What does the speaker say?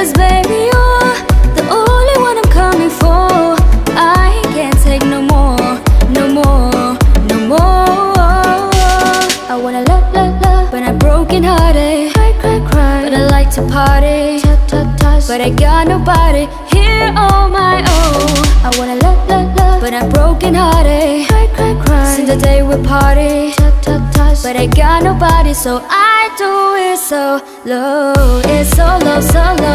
Cause baby, you're the only one I'm coming for. I can't take no more, no more, no more. I wanna love, love, love But I'm broken hearted. Cry, cry, cry. But I like to party. Touch, touch, touch But I got nobody here on my own. I wanna love, love, love But I'm broken hearted. Cry, cry, cry. Since the day we party. Touch, touch, touch But I got nobody so I do it so low It's so low, so low